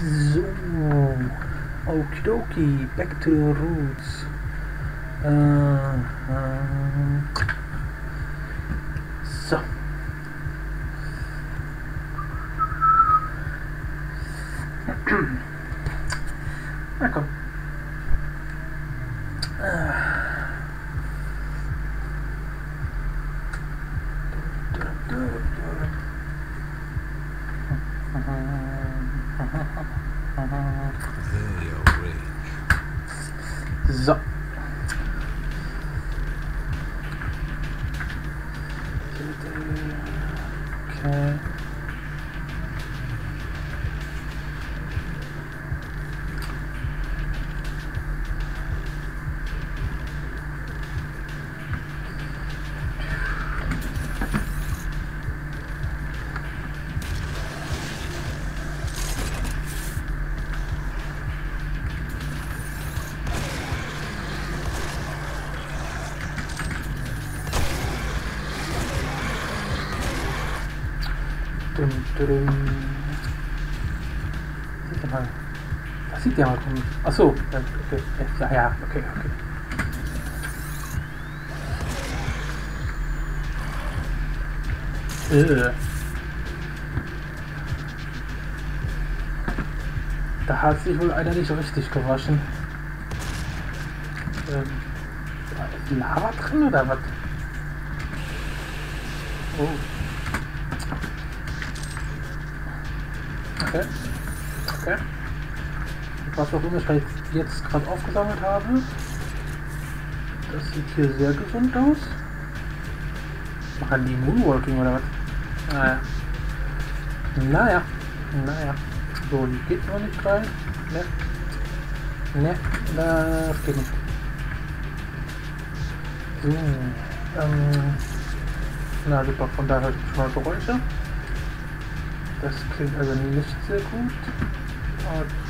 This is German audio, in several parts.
So. Okidoki, back to the roots. Äh, äh. So. Na Sieht ja mal. Das sieht ja mal komisch. Achso, ja, okay. Ja, ja, okay, okay. Da hat sich wohl einer nicht richtig gewaschen. Ähm, ist Lava drin oder was? Oh. Okay. Okay. Und was auch immer ich halt jetzt gerade aufgesammelt habe. Das sieht hier sehr gesund aus. Machen die Moonwalking oder was? Naja. Naja. Naja. So, die geht noch nicht rein. Ne. Ne, das geht nicht. So. Ähm. Na super, von daher höre ich schon mal Geräusche. Das klingt also nicht sehr gut. Okay.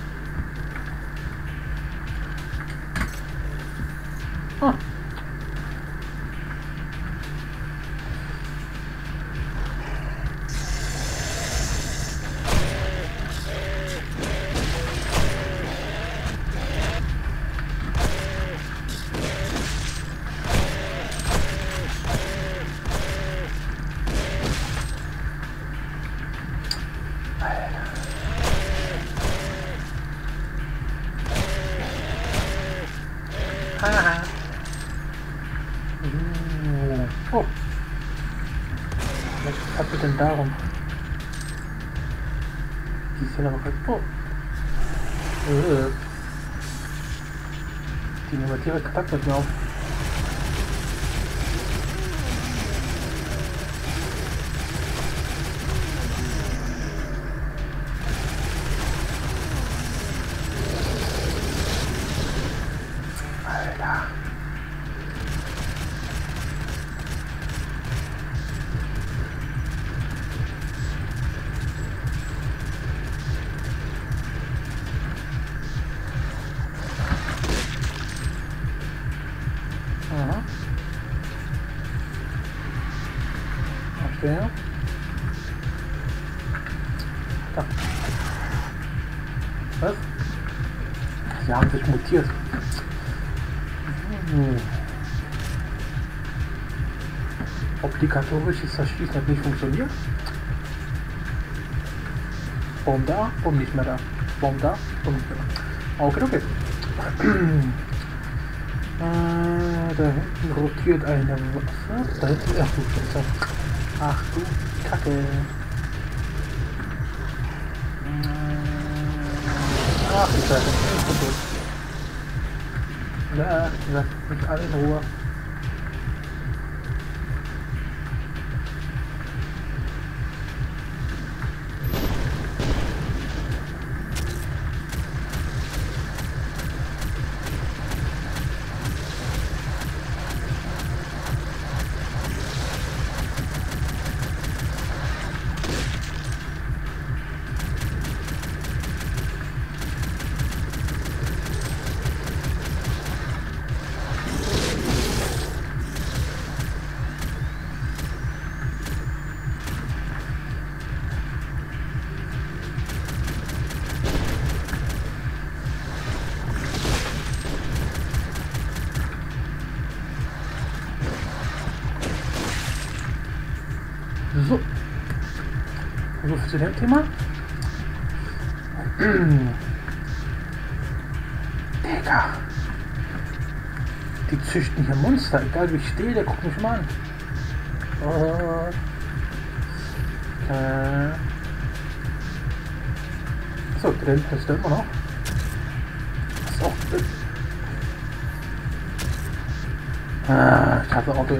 Haha. Uh. Oh. Was sie denn darum? Die ja noch halt. Oh. Äh. Die nehmen direkt Kontakt mit mir auf. Da. Was? Sie haben sich mutiert. Hm. Obligatorisch ist das Schießen hat nicht funktioniert. Warum da? Warum nicht mehr da? Warum da? Warum nicht mehr da? Okay, okay. äh, da hinten rotiert eine Waffe. Da hinten, ach du. Ach du Kacke. Ach du Scheiße. Ich bin tot. Ja, zu dem Thema. Digga. Die züchten hier Monster. Egal wie ich stehe, der guckt mich mal an. Oh. Okay. So, drin ist er immer noch. So. Ah, ich hatte Auto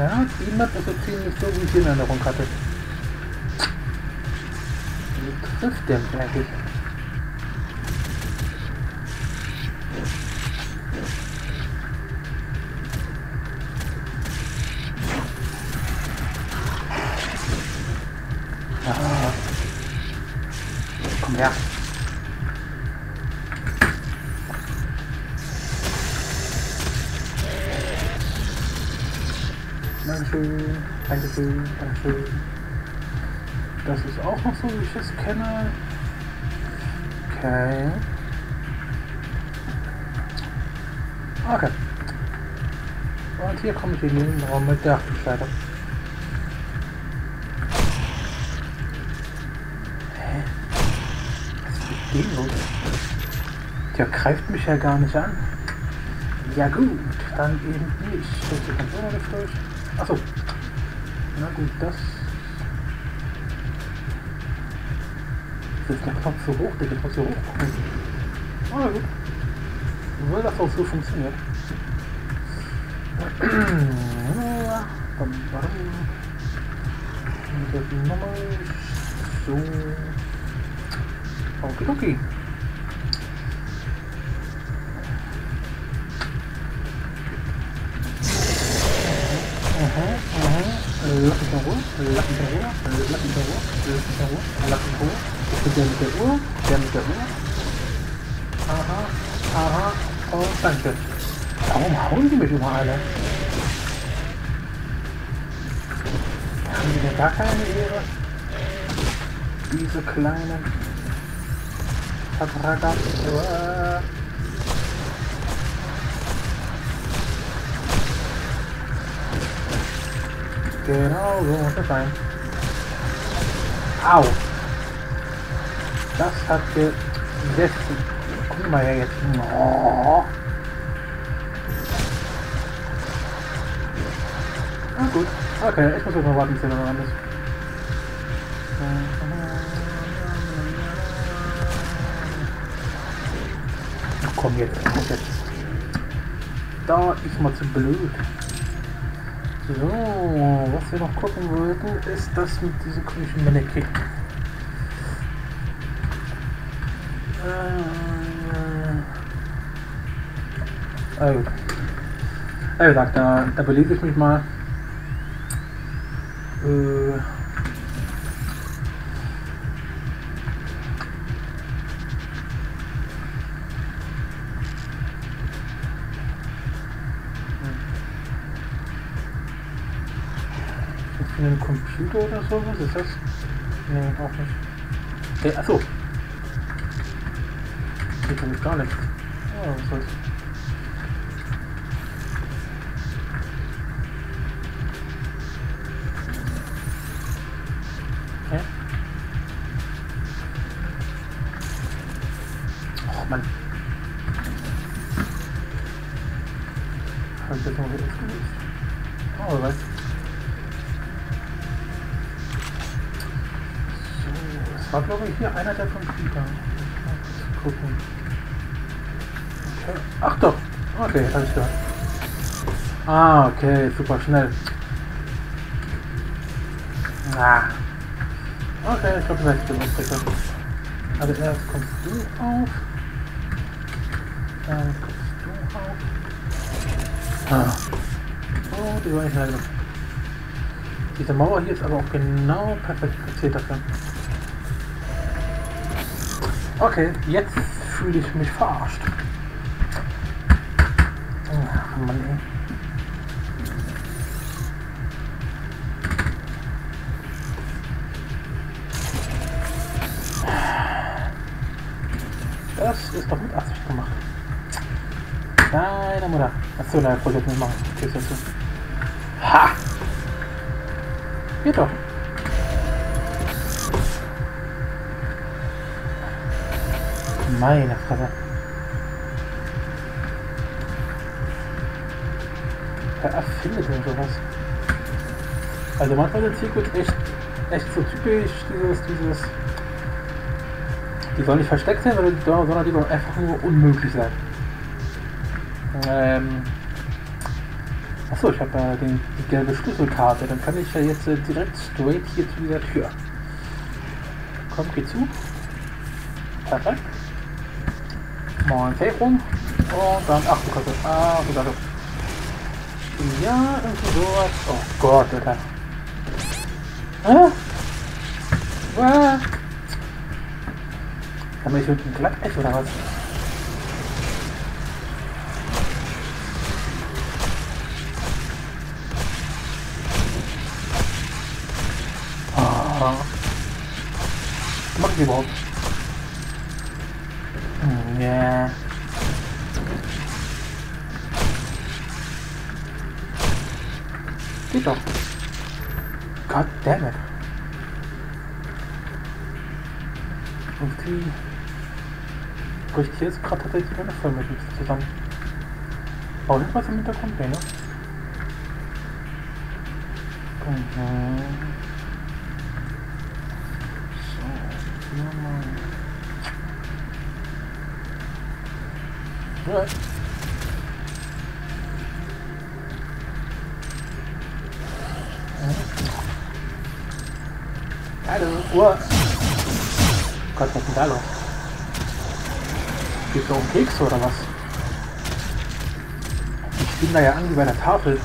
Ja, die Map ist so ziemlich so, wie ich in Erinnerung hatte. Wie trifft der eigentlich? Noch so, wie ich es kenne. Okay. Okay. Und hier komme ich in den Raum mit der Achterschleife. Hä? Der greift mich ja gar nicht an. Ja gut, dann eben nicht. Das ist ganz ohne durch. Achso. Na gut, das. Das ist der Knopf so hoch, der geht noch so hoch. Ah gut. Weil das auch so funktioniert. So. Okay, okay. Aha, aha. Lass mich in Ruhe, lass mich in Ruhe, lass mich in Ruhe, lass mich in Ruhe, der mit der Uhr, der mit der Uhr. Aha, aha, oh, danke. Warum hauen die mich immer alle? Haben die denn gar keine Ehre? Diese kleinen Vertragabs. Genau so muss es sein. Au! Das hat. Jetzt... Guck mal her jetzt. Oh. Ah gut. Okay, ich muss jetzt noch warten, bis er noch anders. Komm jetzt, komm jetzt. Da ist mal zu blöd. So, was wir noch gucken wollten, ist das mit diesem komischen Mannequin. Äh, also, wie gesagt, da, da belege ich mich mal. Äh, in einem Computer oder so? Was ist das? Nee, auch nicht. Okay, achso. Geht nämlich gar nicht. Oh, okay, super schnell. Ah. Okay, ich glaube, das ist der Umstecker. Also erst kommst du auf. Dann kommst du auf. Ah. Die war nicht schnell. Diese Mauer hier ist aber auch genau perfekt platziert dafür. Okay, jetzt fühle ich mich verarscht. Ach, Mann, ey. Das ist doch mit Absicht gemacht. Deine Mutter. Achso, nein, Projekt nicht machen. Tschüss dazu. Ha! Geht doch. Meine Fresse. Wer erfindet denn sowas? Also manchmal sind Secrets echt, echt so typisch, dieses, dieses die sollen nicht versteckt sein, sondern die sollen einfach nur unmöglich sein. Ähm. Achso, ich habe äh, den, die gelbe Schlüsselkarte. Dann kann ich ja jetzt äh, direkt straight hier zu dieser Tür. Komm, geh zu. Perfekt. Mal ein Safe rum. Und dann, ach du Gott, ah, du Gott. Ja, irgendwie sowas. Oh Gott, Alter. Hä? Was? Haben wir hier unten Glatteis oder was? Ah. Was macht ihr überhaupt? Hm, ja. Geht doch. God damn it. Irgendwie bricht hier jetzt gerade tatsächlich eine Folge mit nichts zusammen. Auch nicht was im Hintergrund, ne? Mhm. So, hier mal. Ja. Hallo. Uhr. Gott, was ist denn da los? Geht so um Keks oder was? Ich bin da ja an wie bei der Tafel.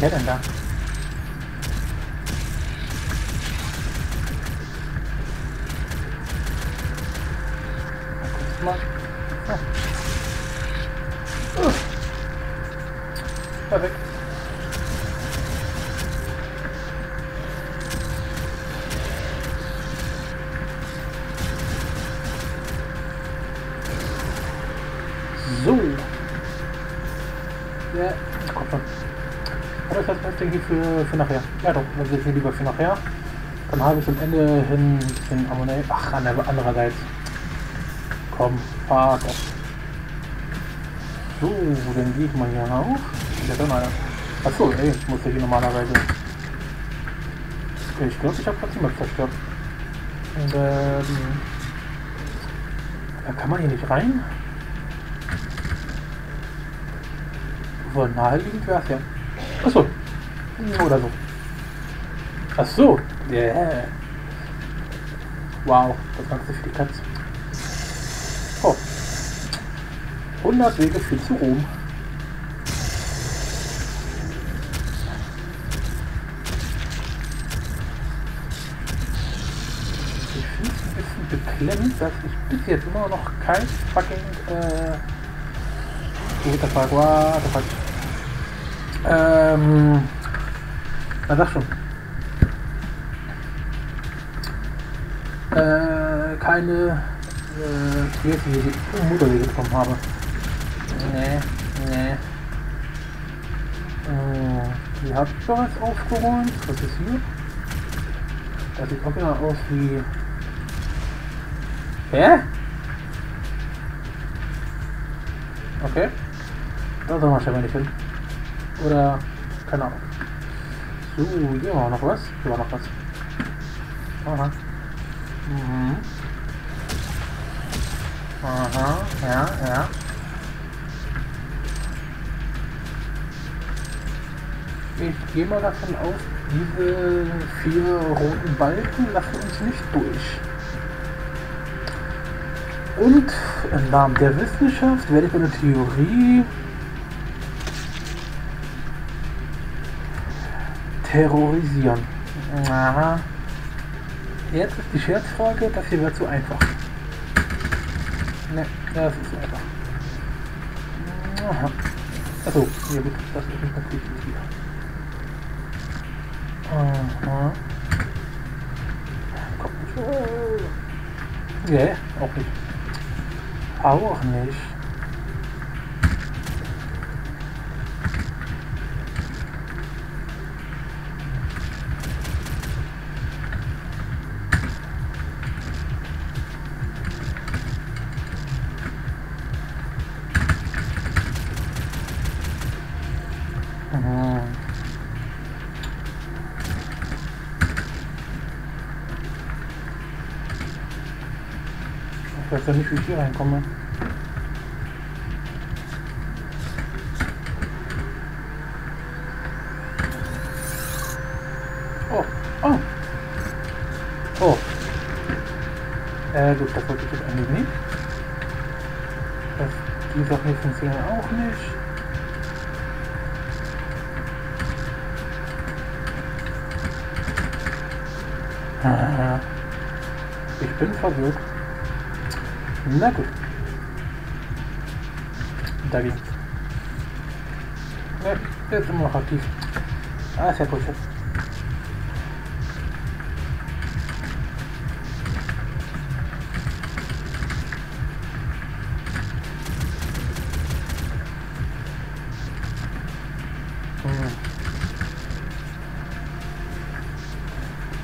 Wer denn da? mal. Perfekt. So. Ja, kommt schon. Aber das heißt, denke ich für, für nachher. Ja doch, dann sehe ich lieber für nachher. Dann habe ich am Ende hin bisschen Ammonite. Ach, andererseits. Komm, fahr doch. So, dann gehe ich mal hier rauf. Ja, dann einer. Achso, ey, ich muss ja hier normalerweise. Ich glaube, ich habe gerade jemand zerstört. Und, ähm, da kann man hier nicht rein. Wohl naheliegend wäre es ja. Achso. Oder so. Achso. Yeah. Wow, das Ganze für die Katze. 100 Wege führen zu Rom. Beklemmend, dass ich bis jetzt immer noch kein fucking äh, what the fuck, what the fuck. Ähm, na sag schon. Äh, keine äh, zusätzliche Motorwege bekommen habe. Nee, nee. Oh, hier habe ich bereits aufgeräumt. Was ist hier? Das sieht auch wieder aus wie... Hä? Okay. Da soll man scheinbar nicht hin. Oder... Keine Ahnung. So, hier war noch was. Hier war noch was. Aha. Mhm. Aha, ja, ja. Ich gehe mal davon aus, diese vier roten Balken lassen uns nicht durch. Und im Namen der Wissenschaft werde ich eine Theorie terrorisieren. Aha. Jetzt ist die Scherzfrage, das hier wird zu einfach. Ne, das ist einfach. Aha. Achso, ja gut, das ist nicht hier. Aha. Kommt nicht. Ja, auch nicht. oude organisaties wie ich hier reinkomme. Oh, oh. Oh. Äh, gut, das wollte ich jetzt eigentlich nicht. Das, die Sachen hier funktionieren auch nicht. Ah, ich bin verwirrt. Na gut. Da geht's. Ja, ist immer noch aktiv. Ah, sehr. Hm.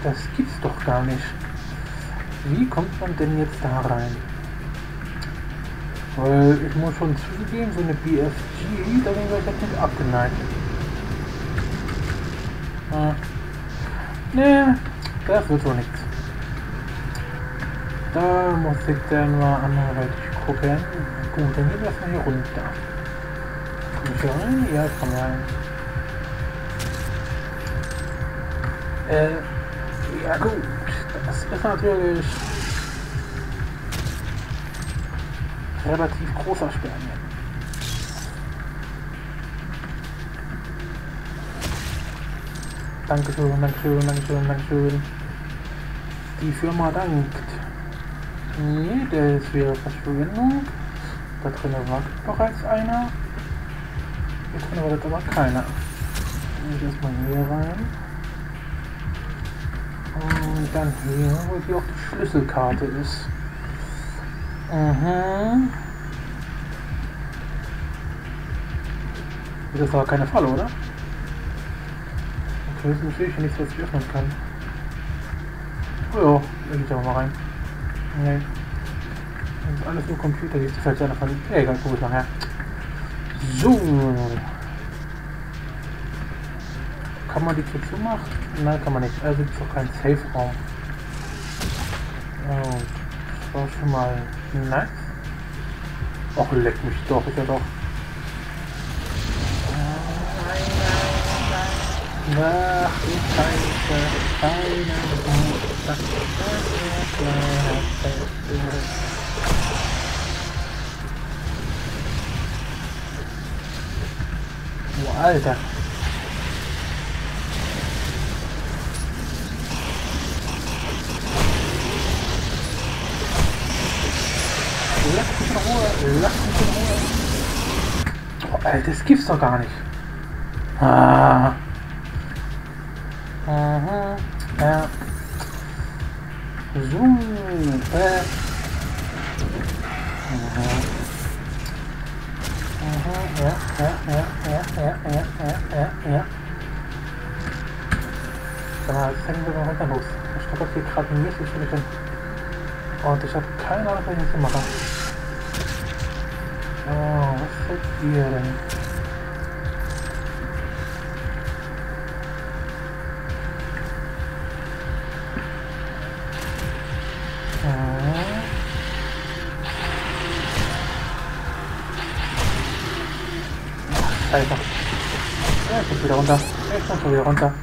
Das gibt's doch gar nicht. Wie kommt man denn jetzt da rein? Weil ich muss schon zugeben, so eine BFG, da bin ich jetzt nicht abgeneigt. Ne, das wird wohl nichts. Da muss ich dann mal anderweitig gucken. Gut, dann gehen wir erstmal hier runter. Komm ich rein? Ja, ich komm rein. Äh, ja gut, das ist natürlich relativ großer Spermien. Dankeschön, Dankeschön, Dankeschön, Dankeschön. Die Firma dankt. Nee, das wäre Verschwendung. Da drin war bereits einer. Hier drin war das aber keiner. Ich erstmal hier rein. Und dann hier, wo hier auch die Schlüsselkarte ist. Mhm. Das ist aber keine Falle, oder? Okay, das ist natürlich nichts, was ich öffnen kann. Oh ja, da geht aber mal rein. Nee. Das ist alles nur Computer, hier ist vielleicht einer von. Ja, egal, guck ich nachher. So. Kann man die Tür zumachen? Nein, kann man nicht. Also gibt es auch keinen Safe-Raum. Oh, war schon mal Nice. Och, leck mich doch, ist ja doch. Ach, du Scheiße, keine das Oh, Alter. Ruhe. Lass mich in Ruhe. Oh, Alter, das gibt's doch gar nicht. Ah. Aha. Ja. So. Äh. Aha. Aha. Ja, ja, ja, ja, ja, ja, ja, ja. Sag mal, jetzt hängen wir mal weiter los. Ich glaube, das geht gerade nicht. Ich bin drin. Und ich habe keine Ahnung, was ich jetzt mache. Oh, was seid ihr denn? Alter. Ja, ich muss wieder runter. Ich muss wieder runter.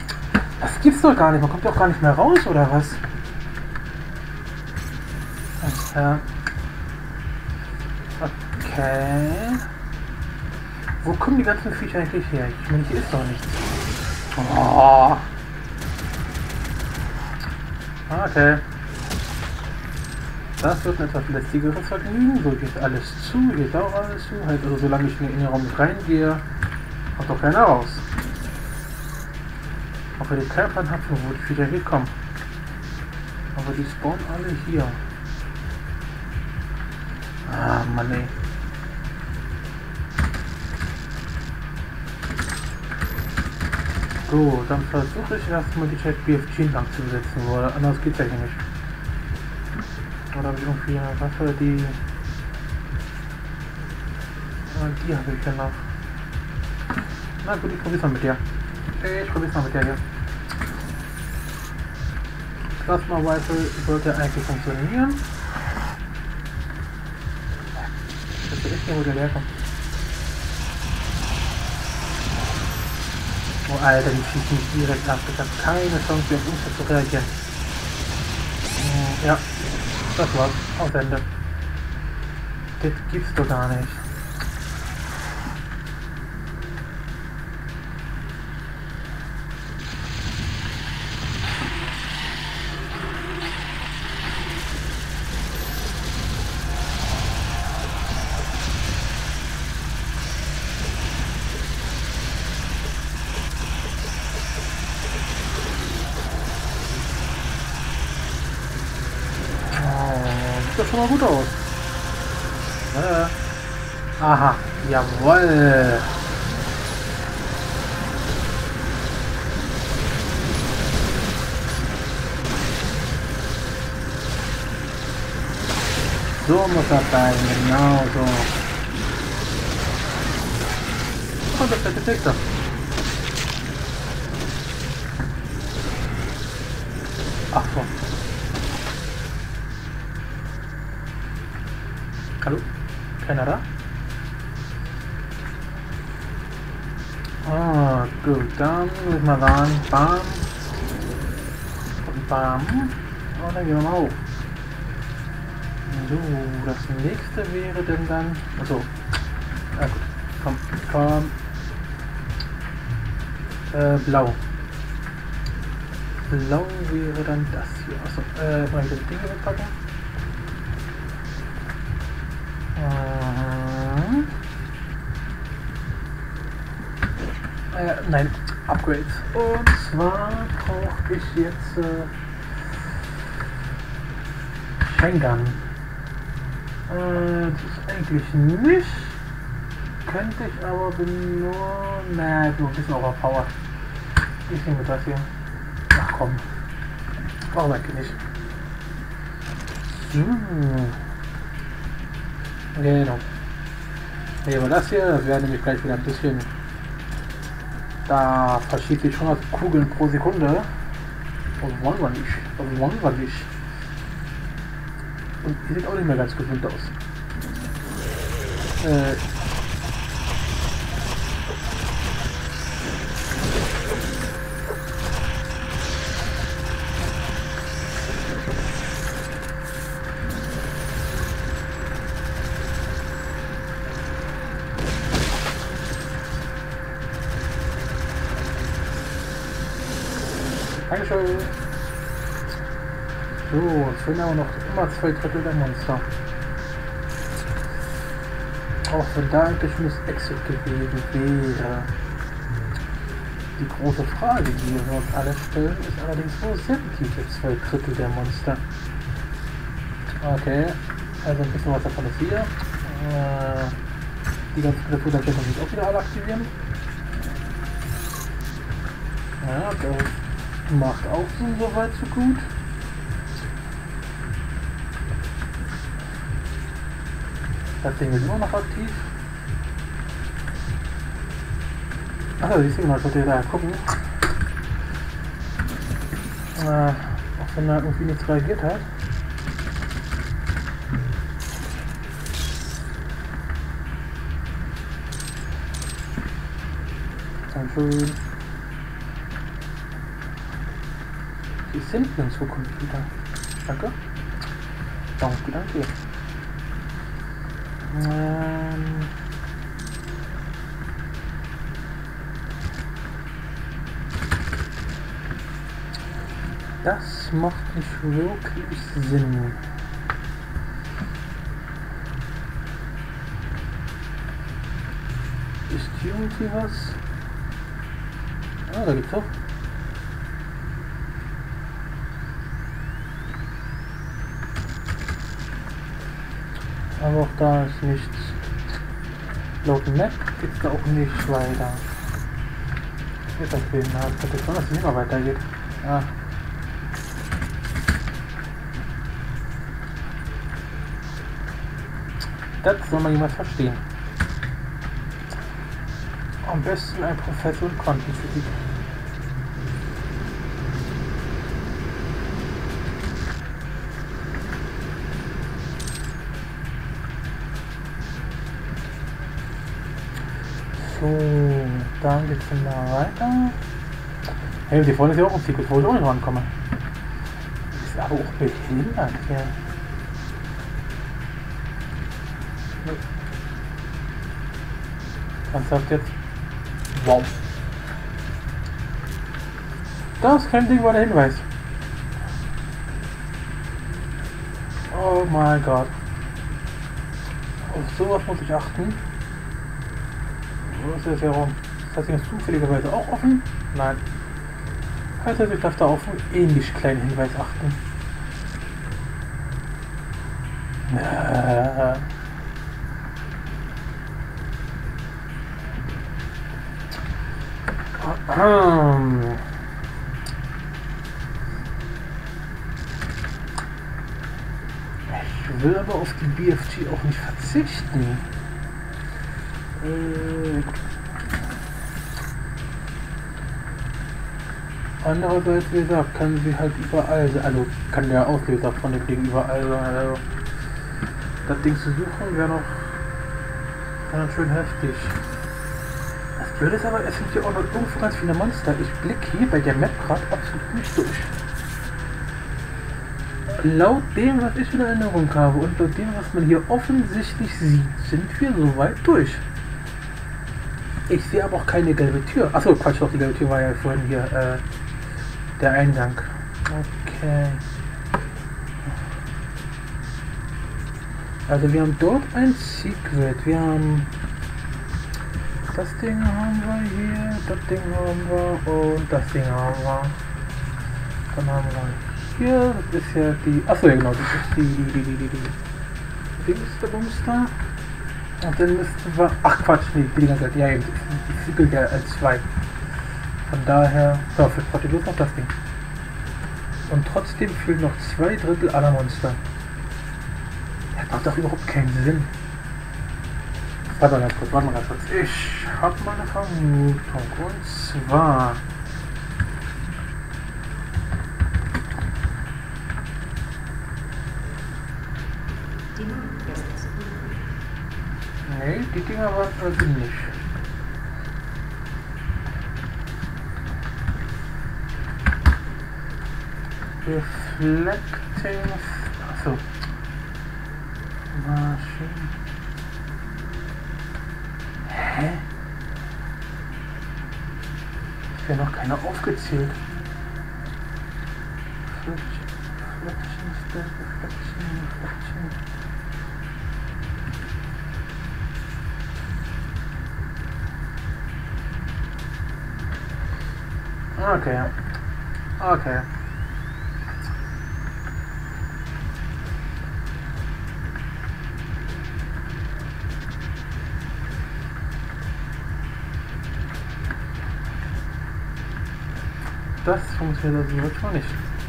Das gibt's doch gar nicht. Man kommt ja auch gar nicht mehr raus, oder was? Ja. Okay. Wo kommen die ganzen Viecher eigentlich her? Ich meine, hier ist doch nichts. Oh. Okay. Das wird ein etwas lästigeres Vergnügen. So geht alles zu, geht auch alles zu. Halt also solange ich in den Innenraum reingehe, Kommt doch keiner raus. Aber die Körper hat vermutlich wieder gekommen. Aber die spawnen alle hier. Ah, Mann ey. So, dann versuche ich erstmal die Chat BFG lang zu setzen, weil anders geht's ja hier nicht. Oder habe ich irgendwie eine Waffe, die... Ah, die habe ich ja noch. Na gut, ich probier's mal mit dir. Ich probier's mal mit dir hier. Plasma Rifle sollte eigentlich funktionieren. Das ist echt wo der herkommt. Oh Alter, die schießen mich direkt ab. Ich habe keine Chance, mehr auf uns zu reagieren. Ja, das war's. Aus Ende. Das gibt's doch gar nicht. Schon mal gut aus. Äh. Aha, jawoll. So muss das sein, genau so. Und das ist der Detektor. Keiner da? Ah, gut, dann müssen wir ran. Bam. Und bam. Und dann gehen wir mal hoch. So, das nächste wäre denn dann. Achso. Ah gut. Komm, komm. Äh, blau. Blau wäre dann das hier. Achso, äh, mal das Ding wegpacken. Äh, nein, Upgrades. Und zwar brauche ich jetzt äh, Schengen. Äh, das ist eigentlich nicht. Könnte ich aber nur. Na, so ein bisschen Overpower. Ich nehme das hier. Ach komm. Warum eigentlich nicht? So. Genau. Nehmen wir das hier, das wäre nämlich gleich wieder ein bisschen. Da verschiebt sich 100 Kugeln pro Sekunde. Das wollen wir nicht. Das wollen wir nicht. Und die sieht auch nicht mehr ganz gesund aus. Äh, So, es fehlen aber noch immer zwei Drittel der Monster. Auch wenn da ein geschmiss Exit gewesen wäre. Die große Frage, die wir uns alle stellen, ist allerdings, wo sind diese zwei Drittel der Monster? Okay, also ein bisschen was davon ist hier. Äh, die ganzen Griffe dann muss ich auch wieder alle aktivieren. Ja, das Macht auch so soweit so gut. Das Ding ist immer noch aktiv. Achso, siehst du mal, sollt ihr da gucken. Äh, auch wenn da irgendwie nichts reagiert hat. Dankeschön. Sind nirgendwo Computer. Danke. Danke, danke. Ähm das macht nicht wirklich Sinn. Ist hier irgendwie was? Ah, da geht's hoch. Aber auch da ist nichts. Laut Map geht's da auch nicht weiter. Jetzt das Bild nach. Ich schon, dass es nicht weitergeht. Ah. Das soll man jemand verstehen. Am besten ein Professor in Quantenphysik. Dann geht's da weiter. Hey, die vorne ist ja auch ein Secret, wo ich auch nicht rankomme. Ist aber auch behindert hier. Ernsthaft jetzt? Wow. Das kein Ding war der Hinweis. Oh mein Gott. Auf sowas muss ich achten. Wo ist das hier rum? Ist das hier zufälligerweise auch offen? Nein. Also ich darf da auf einen ähnlich kleinen Hinweis achten. Ich will aber auf die BFG auch nicht verzichten. Äh. Andererseits, wie gesagt, kann sie halt überall, also kann der Auslöser von dem Ding überall sein. Also, das Ding zu suchen wäre noch ganz schön heftig. Das Blöde ist aber, es sind hier auch noch irgendwo ganz viele Monster. Ich blicke hier bei der Map gerade absolut nicht durch. Laut dem, was ich in Erinnerung habe und laut dem, was man hier offensichtlich sieht, sind wir soweit durch. Ich sehe aber auch keine gelbe Tür. Achso, Quatsch, doch, die gelbe Tür war ja vorhin hier äh, der Eingang. Okay. Also wir haben dort ein Secret. Wir haben das Ding haben wir hier, das Ding haben wir und das Ding haben wir. Dann haben wir hier, das ist ja die. Achso ja genau, das ist die die die die die die Dingsterbumster. Und dann müssten wir. Ach Quatsch, nee, die Dinger ja eben, die Secret ja als zwei. Von daher. So, für bloß noch das Ding. Und trotzdem fehlen noch zwei Drittel aller Monster. Das macht doch überhaupt keinen Sinn. Warte mal ganz kurz, warte mal ganz kurz. Ich habe meine Vermutung. Und zwar. Nee, die Dinger waren also nicht. Reflecting. Achso. Maschinen. Hä? Ist ja noch keiner aufgezählt. Reflection, Reflection, Reflection, Reflection. Okay. Okay. Das funktioniert wirklich nicht.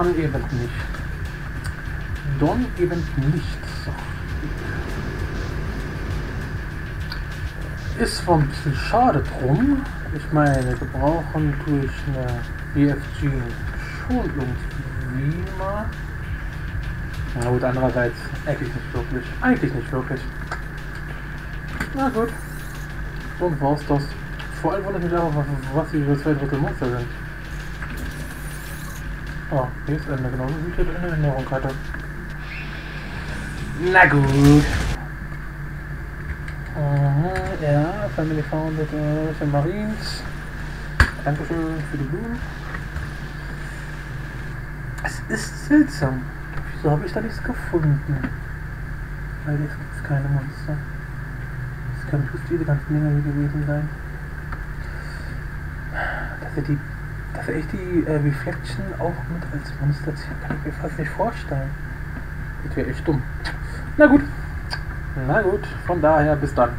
Dann eben nicht. Dann eben nicht. So. Ist zwar ein bisschen schade drum. Ich meine, wir brauchen durch eine BFG schon irgendwie mal. Na gut, andererseits eigentlich nicht wirklich. Eigentlich nicht wirklich. Na gut. Und war's das. Vor allem wundert mich aber, was, was die zwei Drittel Monster sind. Oh, hier ist Ende, genauso wie ich das in Erinnerung hatte. Na gut. Aha, ja, Family Founded äh, Marines. Dankeschön für die Blumen. Es ist seltsam. Wieso habe ich da nichts gefunden? Weil jetzt gibt es keine Monster. Das können bloß diese ganzen Dinger hier gewesen sein. Dass er die. Dass er echt die äh, Reflection auch mit als Monster zieht, kann ich mir fast nicht vorstellen. Das wäre echt dumm. Na gut. Na gut, von daher bis dann.